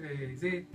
dos, sí.